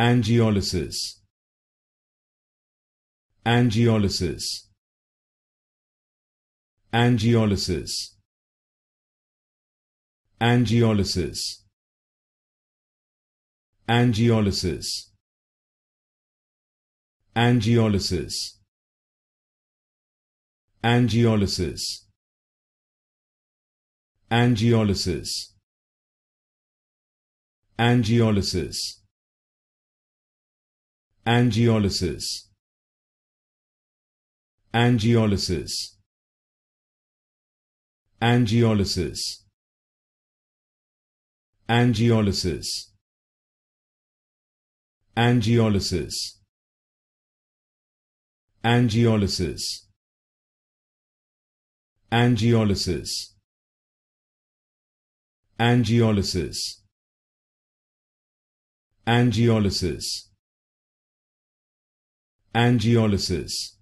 angiolysis. Angiolysis. Angiolysis. Angiolysis. Angiolysis. Angiolysis. Angiolysis. Angiolysis. Angiolysis angiolysis. Angiolysis. Angiolysis. Angiolysis. Angiolysis. Angiolysis. Angiolysis. Angiolysis. Angiolysis angiolysis